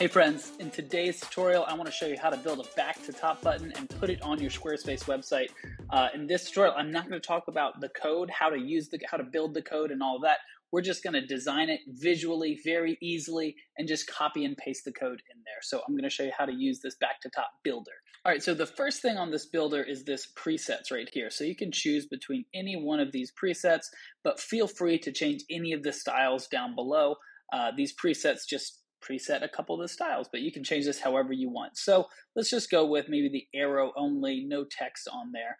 Hey friends, in today's tutorial, I want to show you how to build a back to top button and put it on your Squarespace website. Uh, in this tutorial, I'm not going to talk about the code, how to use the, how to build the code and all that. We're just going to design it visually, very easily, and just copy and paste the code in there. So I'm going to show you how to use this back to top builder. All right, so the first thing on this builder is this presets right here. So you can choose between any one of these presets, but feel free to change any of the styles down below. Uh, these presets just preset a couple of the styles, but you can change this however you want. So let's just go with maybe the arrow only, no text on there,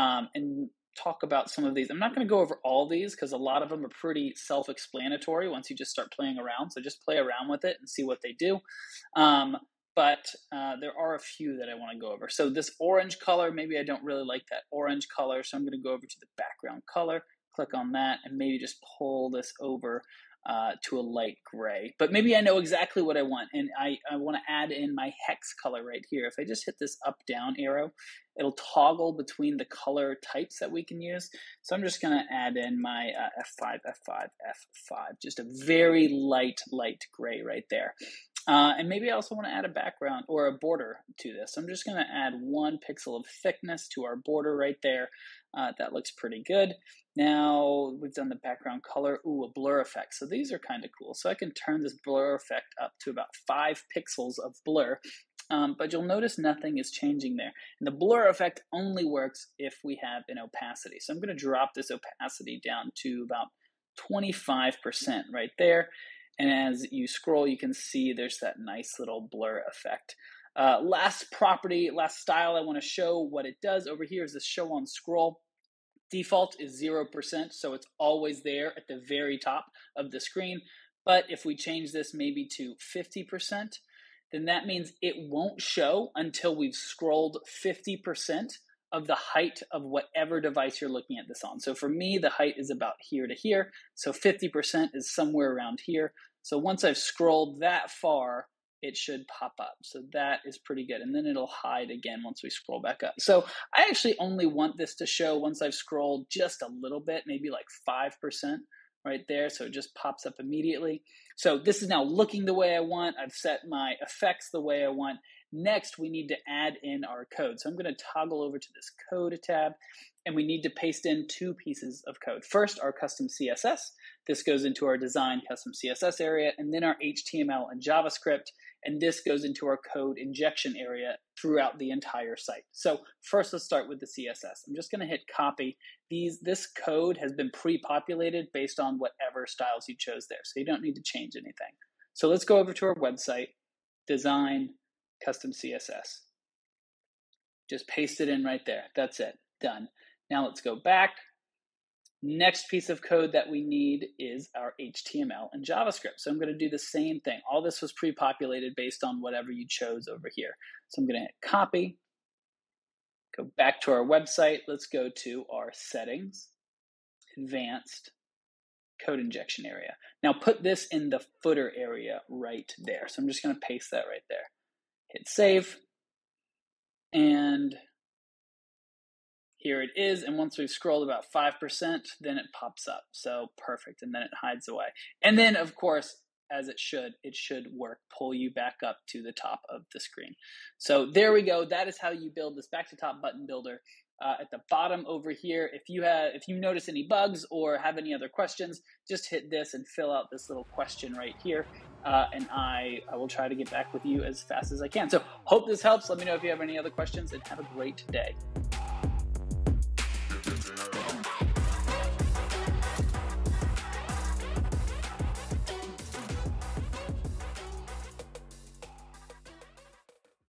um, and talk about some of these. I'm not going to go over all these because a lot of them are pretty self explanatory once you just start playing around. So just play around with it and see what they do. Um, but uh, there are a few that I want to go over. So this orange color, maybe I don't really like that orange color, so I'm going to go over to the background color, click on that, and maybe just pull this over uh, to a light gray. But maybe I know exactly what I want, and I, I want to add in my hex color right here. If I just hit this up-down arrow, it'll toggle between the color types that we can use. So I'm just going to add in my uh, F5, F5, F5, just a very light, light gray right there. Uh, and maybe I also want to add a background or a border to this. I'm just going to add one pixel of thickness to our border right there. Uh, that looks pretty good. Now we've done the background color. Ooh, a blur effect. So these are kind of cool. So I can turn this blur effect up to about five pixels of blur. Um, but you'll notice nothing is changing there. And the blur effect only works if we have an opacity. So I'm going to drop this opacity down to about 25% right there. And as you scroll, you can see there's that nice little blur effect. Uh, last property, last style I want to show what it does over here is this show on scroll. Default is 0%, so it's always there at the very top of the screen. But if we change this maybe to 50%, then that means it won't show until we've scrolled 50% of the height of whatever device you're looking at this on. So for me, the height is about here to here. So 50% is somewhere around here. So once I've scrolled that far, it should pop up. So that is pretty good. And then it'll hide again once we scroll back up. So I actually only want this to show once I've scrolled just a little bit, maybe like 5% right there. So it just pops up immediately. So this is now looking the way I want. I've set my effects the way I want. Next, we need to add in our code. So I'm going to toggle over to this code tab and we need to paste in two pieces of code. First, our custom CSS. This goes into our design custom CSS area, and then our HTML and JavaScript, and this goes into our code injection area throughout the entire site. So first, let's start with the CSS. I'm just going to hit copy. These This code has been pre-populated based on whatever styles you chose there, so you don't need to change anything. So let's go over to our website, design, custom CSS. Just paste it in right there. That's it. Done. Now let's go back. Next piece of code that we need is our HTML and JavaScript. So I'm going to do the same thing. All this was pre-populated based on whatever you chose over here. So I'm going to hit copy, go back to our website. Let's go to our settings, advanced, code injection area. Now put this in the footer area right there. So I'm just going to paste that right there. Hit save. And here it is. And once we've scrolled about 5%, then it pops up. So perfect. And then it hides away. And then, of course, as it should, it should work, pull you back up to the top of the screen. So there we go. That is how you build this back to top button builder. Uh, at the bottom over here, if you have, if you notice any bugs or have any other questions, just hit this and fill out this little question right here, uh, and I, I will try to get back with you as fast as I can. So hope this helps. Let me know if you have any other questions, and have a great day.